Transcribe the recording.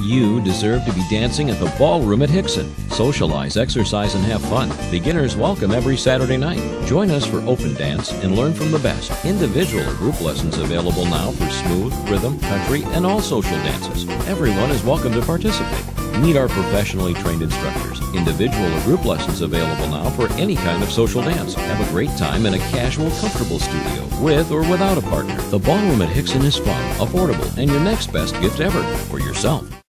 You deserve to be dancing at the ballroom at Hixson. Socialize, exercise, and have fun. Beginners welcome every Saturday night. Join us for open dance and learn from the best. Individual or group lessons available now for smooth, rhythm, country, and all social dances. Everyone is welcome to participate. Meet our professionally trained instructors. Individual or group lessons available now for any kind of social dance. Have a great time in a casual, comfortable studio, with or without a partner. The ballroom at Hixson is fun, affordable, and your next best gift ever for yourself.